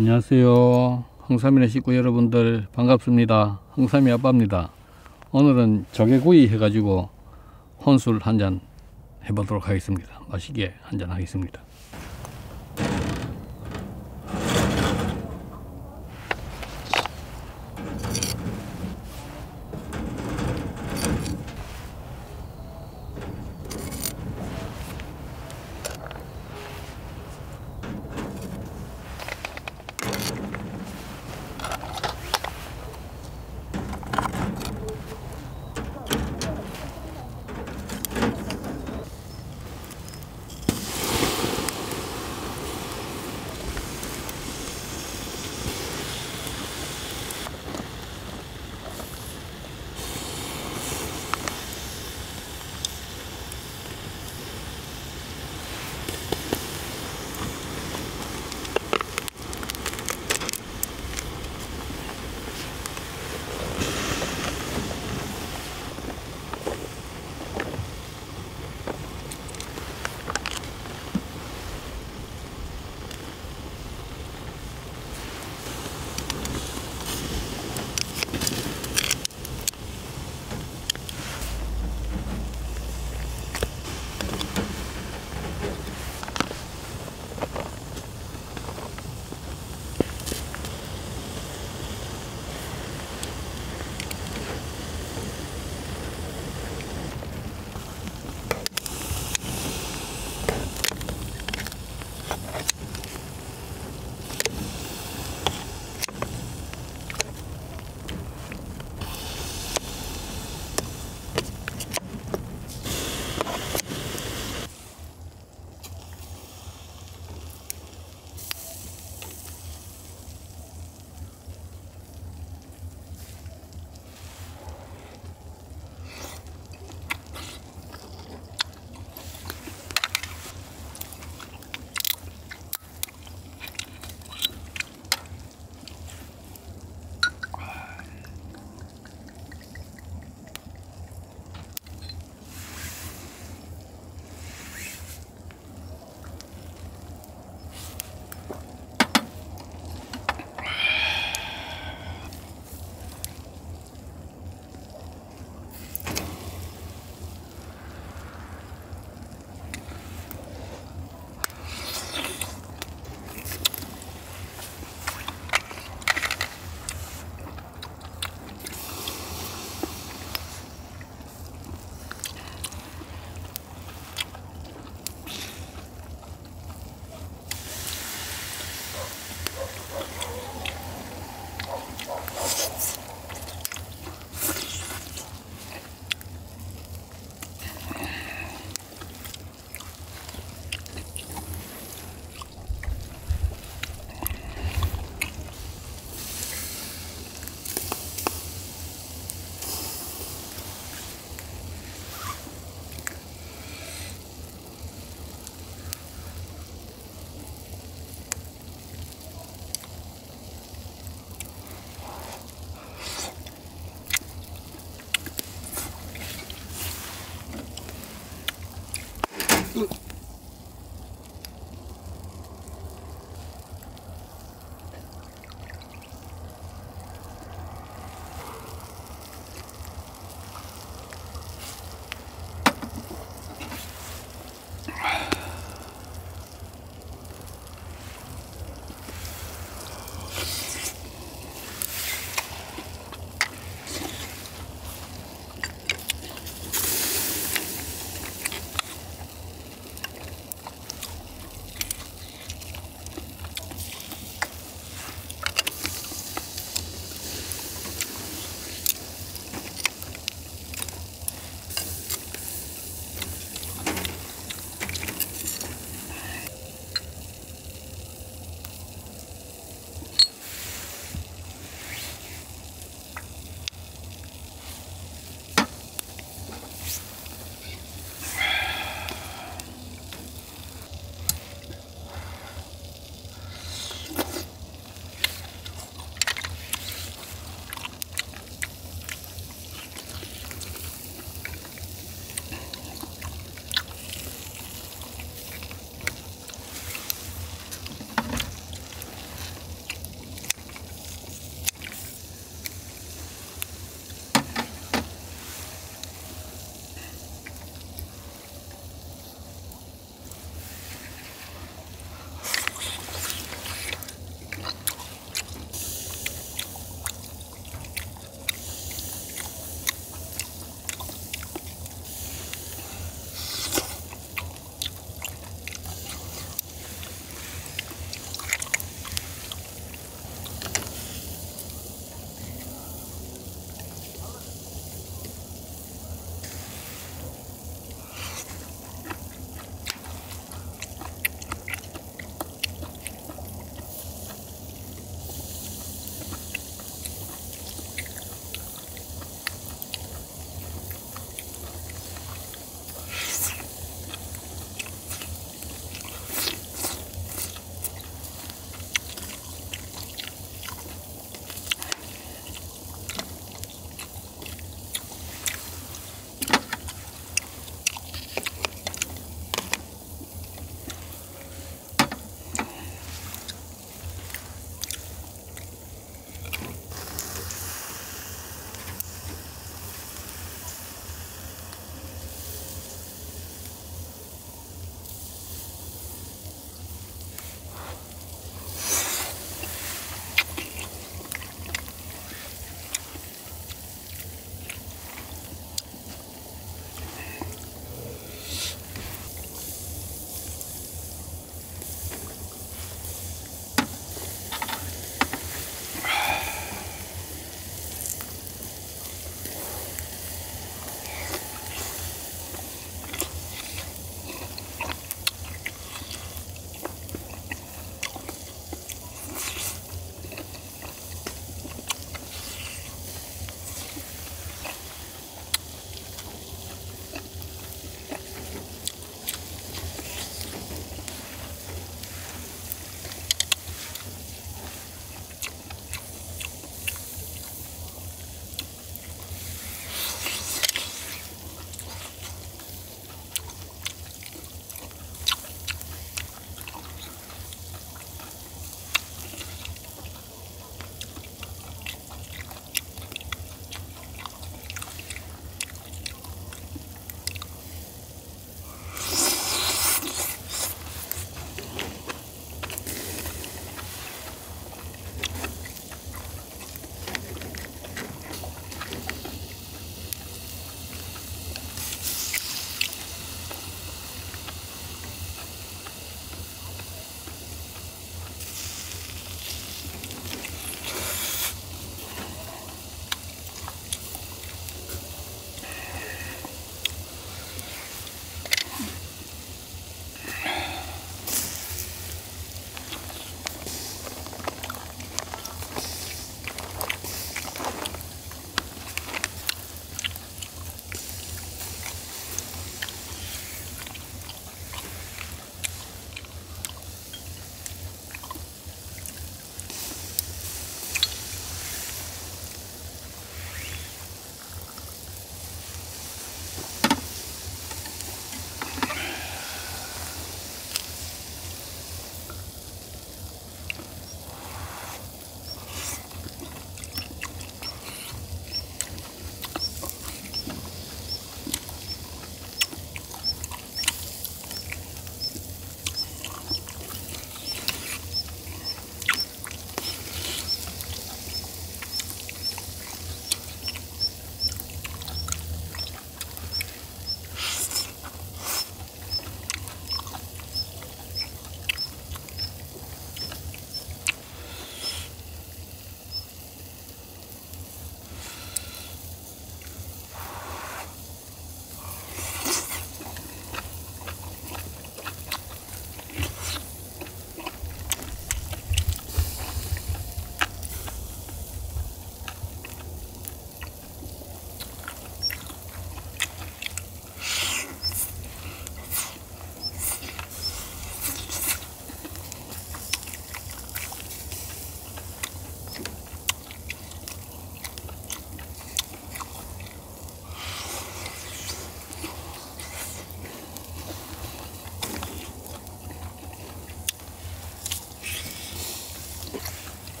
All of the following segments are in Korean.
안녕하세요. 홍삼이네 식구 여러분들 반갑습니다. 홍삼이 아빠입니다. 오늘은 조개구이 해가지고 혼술 한잔 해보도록 하겠습니다. 맛있게 한잔 하겠습니다.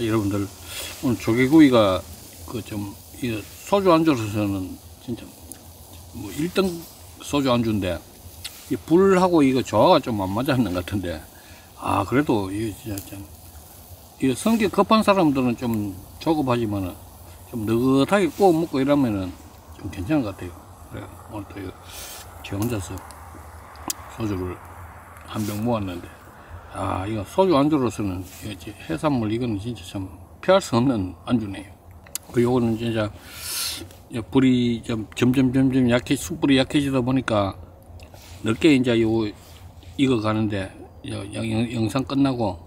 여러분들 오늘 조개구이가 그 좀 소주 안주로서는 진짜 뭐 1등 소주 안주인데 이 불하고 이거 조화가 좀 안 맞았는 것 같은데 아 그래도 이거 진짜 좀 이거 성격 급한 사람들은 좀 조급하지만은 좀 느긋하게 구워 먹고 이러면은 좀 괜찮은 것 같아요. 그래 오늘 또 이거 저 혼자서 소주를 한 병 모았는데 아 이거 소주 안주로서는 해산물 이거는 진짜 참 피할 수 없는 안주네요. 그 요거는 진짜 불이 좀 점점 점점 약해 숯불이 약해지다 보니까 늦게 이제 요 익어 가는데 영상 끝나고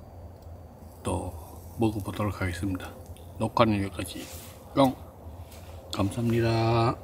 또 먹어보도록 하겠습니다. 녹화는 여기까지. 뿅. 감사합니다.